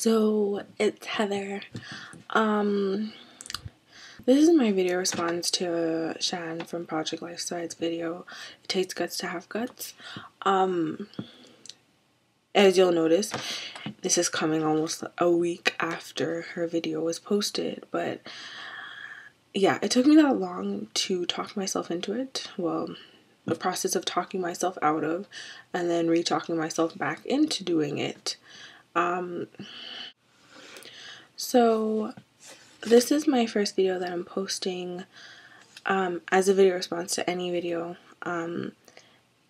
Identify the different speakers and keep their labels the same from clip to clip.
Speaker 1: So it's Heather. Um, this is my video response to Shan from Project Lifesize's video. It takes guts to have guts. Um, as you'll notice, this is coming almost a week after her video was posted, but yeah, it took me that long to talk myself into it. Well, the process of talking myself out of and then re-talking myself back into doing it. Um, so this is my first video that I'm posting um, as a video response to any video. Um,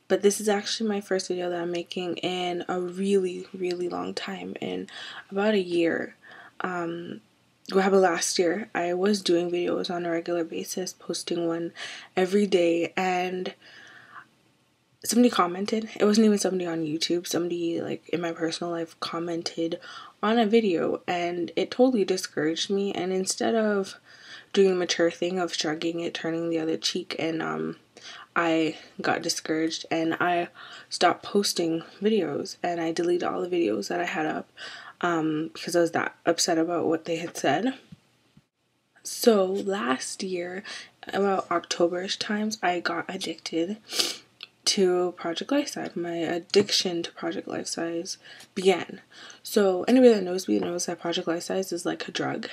Speaker 1: but this is actually my first video that I'm making in a really, really long time, in about a year. Um, happened last year, I was doing videos on a regular basis, posting one every day, and somebody commented. It wasn't even somebody on YouTube. Somebody like in my personal life commented on a video and it totally discouraged me and instead of doing the mature thing of shrugging it, turning the other cheek and um I got discouraged and I stopped posting videos and I deleted all the videos that I had up um because I was that upset about what they had said. So last year about Octoberish times I got addicted to Project Life Size. My addiction to Project Life Size began. So anybody that knows me knows that Project Life Size is like a drug.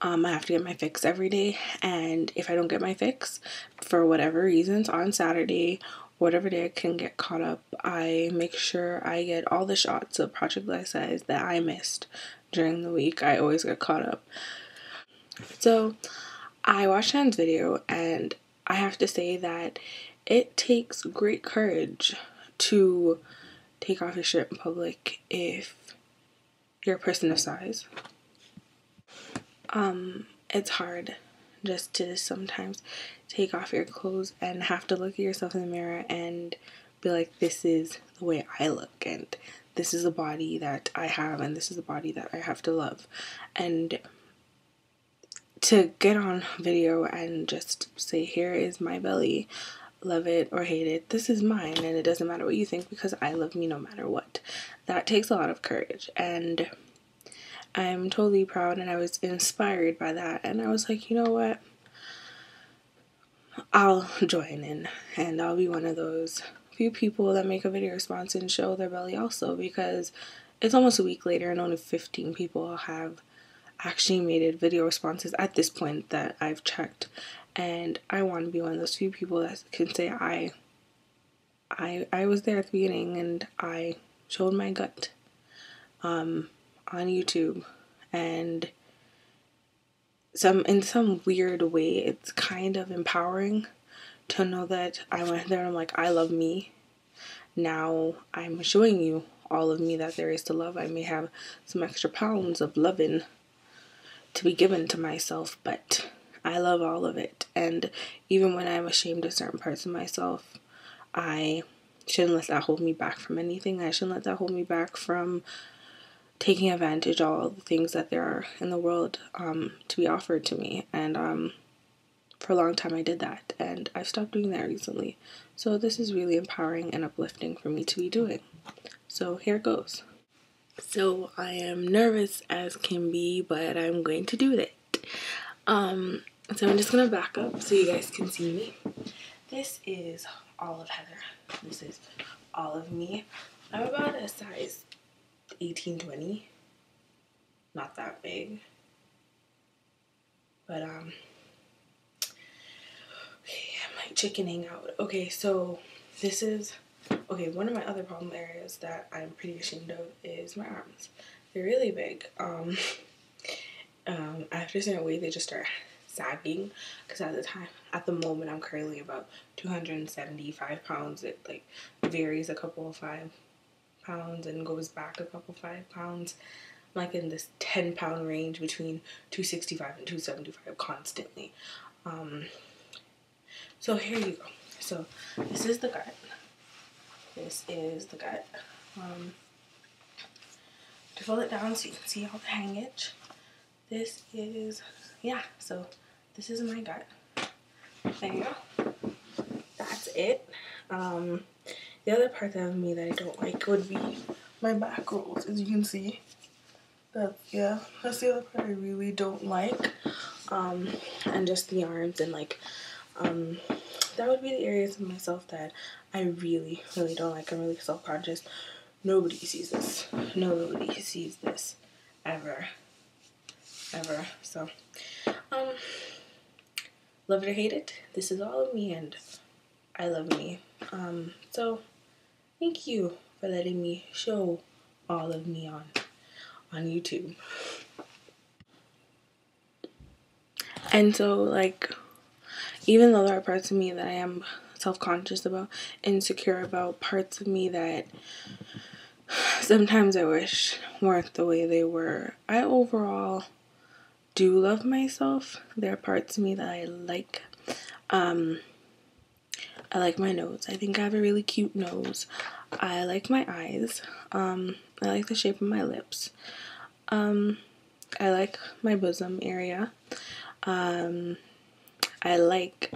Speaker 1: Um, I have to get my fix every day, and if I don't get my fix for whatever reasons on Saturday, whatever day I can get caught up, I make sure I get all the shots of Project Life Size that I missed during the week. I always get caught up. So I watched Shan's video, and I have to say that it takes great courage to take off your shirt in public if you're a person of size. Um, it's hard just to sometimes take off your clothes and have to look at yourself in the mirror and be like, this is the way I look, and this is the body that I have, and this is the body that I have to love. And to get on video and just say, here is my belly, love it or hate it, this is mine and it doesn't matter what you think because I love me no matter what. That takes a lot of courage and I'm totally proud and I was inspired by that and I was like, you know what? I'll join in and I'll be one of those few people that make a video response and show their belly also because it's almost a week later and only 15 people have actually made it video responses at this point that I've checked and I want to be one of those few people that can say I I I was there at the beginning and I showed my gut um, on YouTube. And some in some weird way it's kind of empowering to know that I went there and I'm like I love me. Now I'm showing you all of me that there is to love. I may have some extra pounds of loving to be given to myself but I love all of it. And even when I'm ashamed of certain parts of myself, I shouldn't let that hold me back from anything. I shouldn't let that hold me back from taking advantage of all the things that there are in the world um, to be offered to me. And um, for a long time, I did that, and I've stopped doing that recently. So, this is really empowering and uplifting for me to be doing. So, here it goes. So, I am nervous as can be, but I'm going to do it. Um, so I'm just gonna back up so you guys can see me. This is all of Heather. This is all of me. I'm about a size 18, 20. Not that big. But um okay, I'm like chickening out. Okay, so this is okay, one of my other problem areas that I'm pretty ashamed of is my arms. They're really big. Um um after a certain weight they just start sagging because at the time at the moment i'm currently about 275 pounds. It like varies a couple of five pounds and goes back a couple of five pounds. I'm like in this 10 pound range between 265 and 275 constantly. Um so here you go. So this is the gut. This is the gut. Um to fold it down so you can see all the hangage this is yeah so this is my gut. There you go. That's it. Um, the other part of me that I don't like would be my back rolls. As you can see, That's, yeah, that's the other part I really don't like. Um, and just the arms and like, um, that would be the areas of myself that I really, really don't like. I'm really self-conscious. Nobody sees this. Nobody sees this ever. Ever. So, um, love it or hate it, this is all of me and I love me. Um, so thank you for letting me show all of me on on YouTube. And so like even though there are parts of me that I am self-conscious about, insecure about, parts of me that sometimes I wish weren't the way they were. I overall do love myself. There are parts of me that I like. Um, I like my nose. I think I have a really cute nose. I like my eyes. Um, I like the shape of my lips. Um, I like my bosom area. Um, I like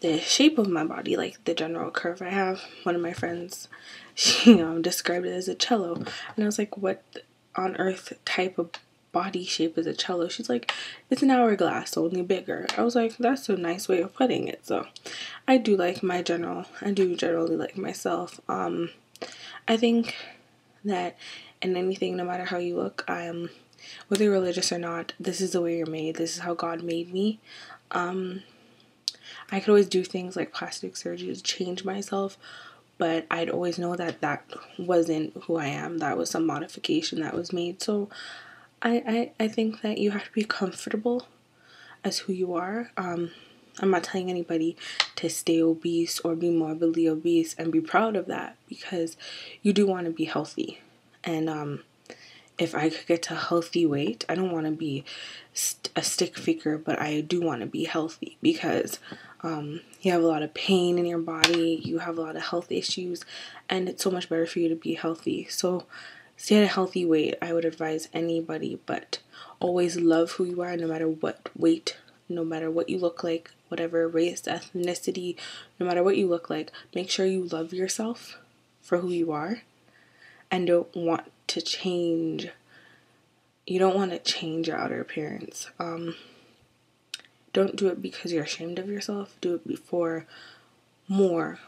Speaker 1: the shape of my body, like the general curve I have. One of my friends, she um, described it as a cello. And I was like, what on earth type of body shape is a cello? She's like, it's an hourglass, only bigger. I was like, that's a nice way of putting it. So I do like my general, I do generally like myself. Um, I think that in anything, no matter how you look, I'm, whether you're religious or not, this is the way you're made. This is how God made me. Um, I could always do things like plastic surgery to change myself, but I'd always know that that wasn't who I am. That was some modification that was made. So I, I, I think that you have to be comfortable as who you are. Um, I'm not telling anybody to stay obese or be morbidly obese and be proud of that because you do want to be healthy. And um, if I could get to healthy weight, I don't want to be st- a stick figure, but I do want to be healthy because um, you have a lot of pain in your body, you have a lot of health issues, and it's so much better for you to be healthy. So, stay at a healthy weight. I would advise anybody, but always love who you are no matter what weight, no matter what you look like, whatever race, ethnicity, no matter what you look like. Make sure you love yourself for who you are and don't want to change. You don't want to change your outer appearance. Um, don't do it because you're ashamed of yourself. Do it before more.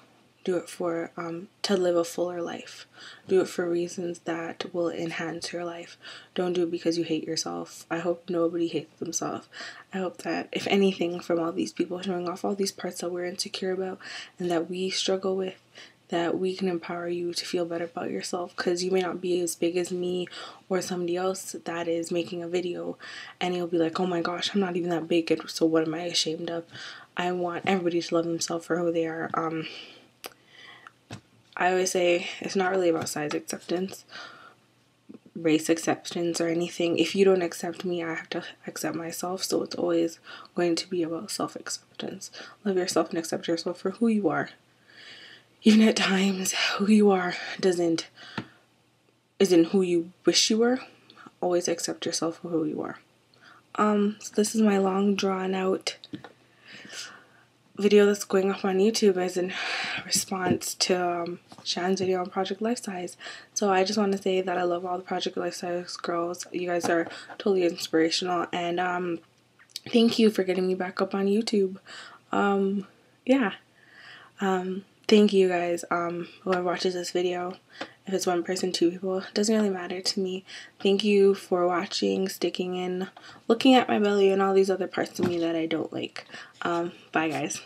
Speaker 1: Do it for um, to live a fuller life. Do it for reasons that will enhance your life. Don't do it because you hate yourself. I hope nobody hates themselves. I hope that if anything from all these people showing off all these parts that we're insecure about and that we struggle with, that we can empower you to feel better about yourself because you may not be as big as me or somebody else that is making a video and you'll be like, oh my gosh, I'm not even that big, so what am I ashamed of? I want everybody to love themselves for who they are. Um, I always say it's not really about size acceptance, race acceptance, or anything. If you don't accept me, I have to accept myself. So it's always going to be about self acceptance. Love yourself and accept yourself for who you are even at times who you are doesn't isn't who you wish you were always accept yourself for who you are um so this is my long drawn out video that's going up on YouTube is in response to um, Shan's video on Project Life Size. So I just want to say that I love all the Project Life Size girls. You guys are totally inspirational and um thank you for getting me back up on YouTube. Um yeah. Um thank you guys um whoever watches this video if it's one person two people doesn't really matter to me. Thank you for watching sticking in looking at my belly and all these other parts of me that i don't like. Um bye guys